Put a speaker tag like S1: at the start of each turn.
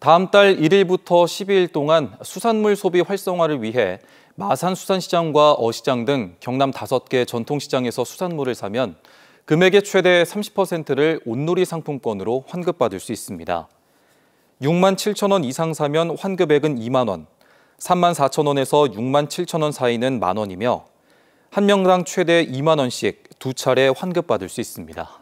S1: 다음 달 1일부터 12일 동안 수산물 소비 활성화를 위해 마산수산시장과 어시장 등 경남 5개 전통시장에서 수산물을 사면 금액의 최대 30%를 온누리 상품권으로 환급받을 수 있습니다. 6만 7천 원 이상 사면 환급액은 2만 원, 3만 4천 원에서 6만 7천 원 사이는 만 원이며 한 명당 최대 2만 원씩 두 차례 환급받을 수 있습니다.